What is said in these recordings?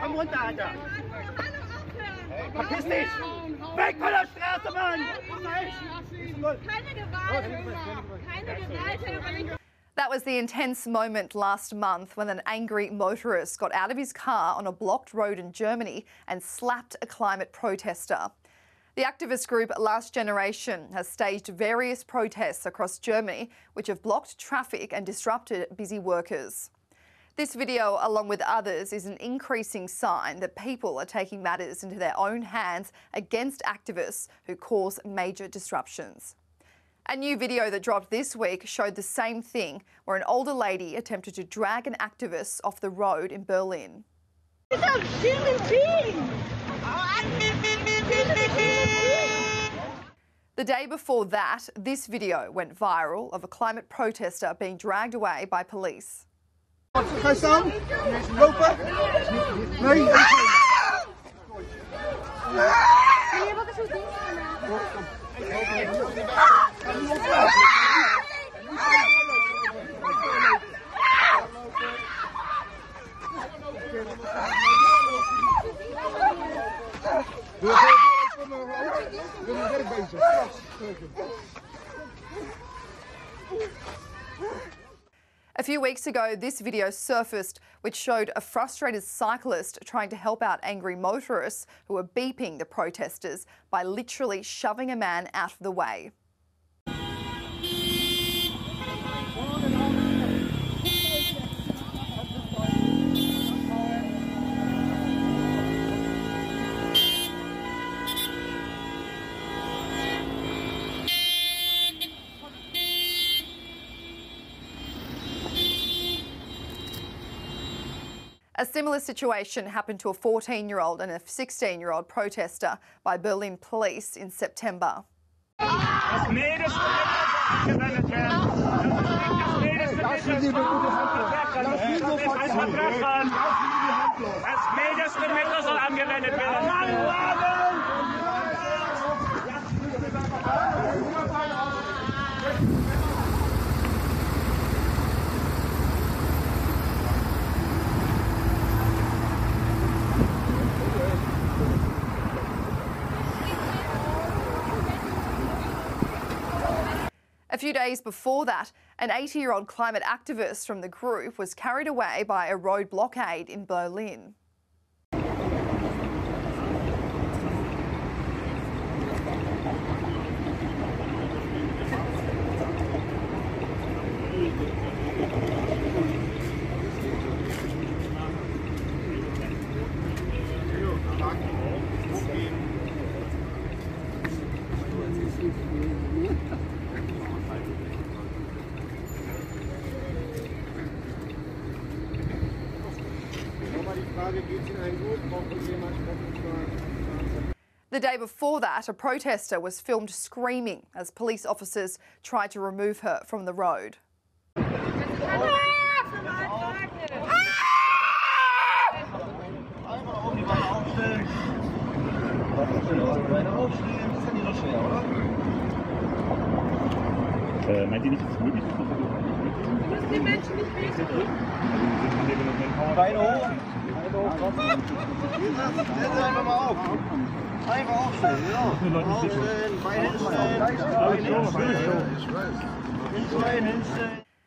Komm runter, Alter. Verpiss dich. Weg von der Straße, Mann. That was the intense moment last month when an angry motorist got out of his car on a blocked road in Germany and slapped a climate protester. The activist group Last Generation has staged various protests across Germany which have blocked traffic and disrupted busy workers. This video, along with others, is an increasing sign that people are taking matters into their own hands against activists who cause major disruptions. A new video that dropped this week showed the same thing, where an older lady attempted to drag an activist off the road in Berlin. He's a human being. The day before that, this video went viral of a climate protester being dragged away by police. A few weeks ago, this video surfaced, which showed a frustrated cyclist trying to help out angry motorists who were beeping the protesters by literally shoving a man out of the way. A similar situation happened to a 14 year old and a 16 year old protester by Berlin police in September. Few days before that, an 80 year old climate activist from the group was carried away by a road blockade in Berlin. The day before that, a protester was filmed screaming as police officers tried to remove her from the road.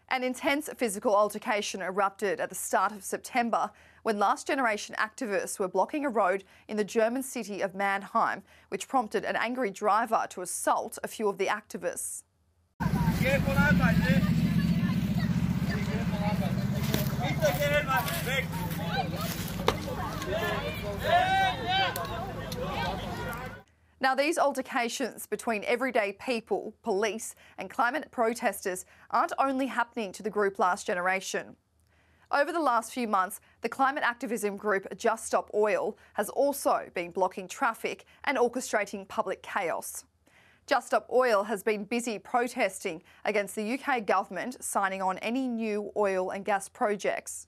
An intense physical altercation erupted at the start of September when last generation activists were blocking a road in the German city of Mannheim, which prompted an angry driver to assault a few of the activists. Geh von Arbeit, ne? Geh von Arbeit. Hintergehen, Mann, weg. Now, these altercations between everyday people, police, and climate protesters aren't only happening to the group Last Generation. Over the last few months, the climate activism group Just Stop Oil has also been blocking traffic and orchestrating public chaos. Just Stop Oil has been busy protesting against the UK government signing on any new oil and gas projects.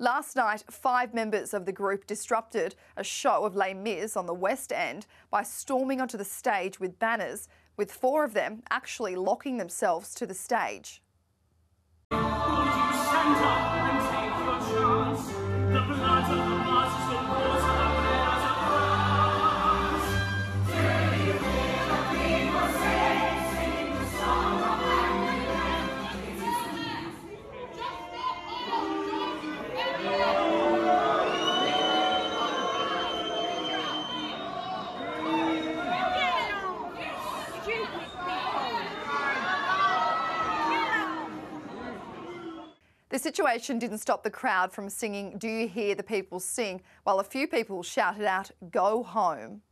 Last night, five members of the group disrupted a show of Les Mis on the West End by storming onto the stage with banners, with four of them actually locking themselves to the stage. The situation didn't stop the crowd from singing Do You Hear the People Sing, while a few people shouted out, Go Home.